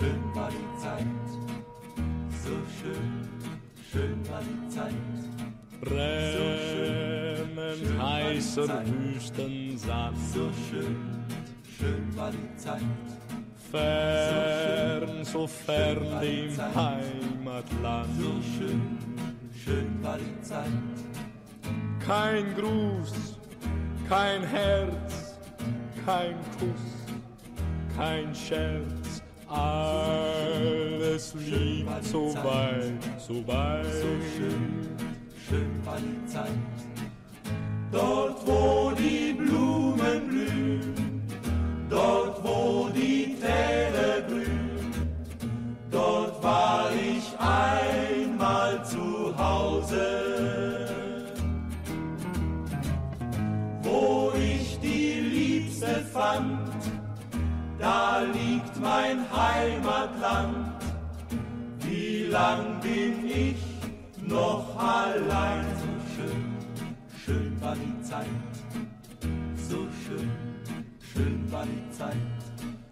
schön war die Zeit, so schön, schön war die Zeit. Brennend so schön, schön heißer Wüstensand, so schön, schön war die Zeit. Fern, so, schön, so fern im Heimatland, so schön, schön war die Zeit. Kein Gruß, kein Herz, kein Kuss, kein Scherz alles liegt so weit, so weit. So schön, schön war die Zeit. Dort, wo die Blumen blühen, dort, wo die Täler grün, dort war ich einmal zu Hause. Wo ich die Liebste fand, da liegt mein Heimatland. Wie lang bin ich noch allein? So schön, schön war die Zeit. So schön, schön war die Zeit.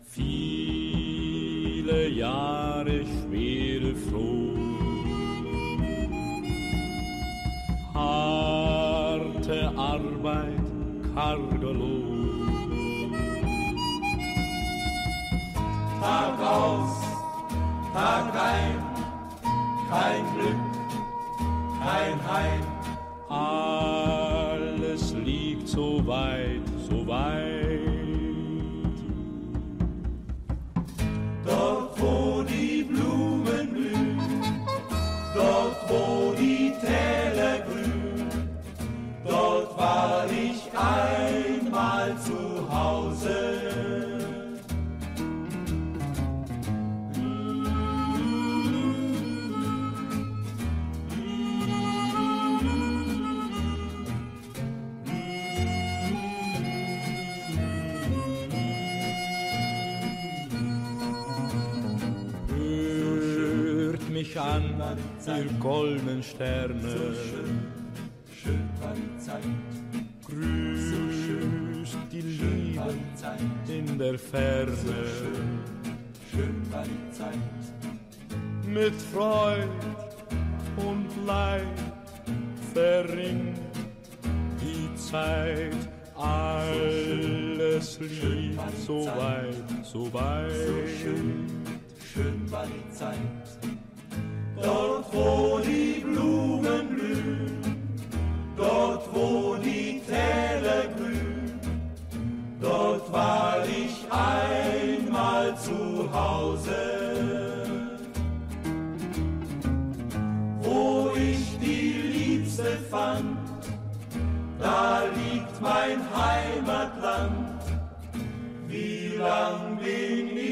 Viele Jahre schwere Froh. Harte Arbeit, karger Lohn. Tag aus, Tag ein, kein Glück, kein Heim. Alles liegt so weit, so weit. Dort, wo die Blumen blühen, dort, wo die Täler grün, dort war ich einmal zu Hause. An, ihr goldenen Sterne. Schön war die Zeit, Grüßt die Liebe in der Ferne. schön war die Zeit. Mit Freud und Leid verringt die Zeit. Alles liegt so weit, so weit. schön, schön war die Zeit. Dort, wo die Blumen blühen, dort, wo die Täler grün, dort war ich einmal zu Hause. Wo ich die Liebste fand, da liegt mein Heimatland. Wie lang bin ich?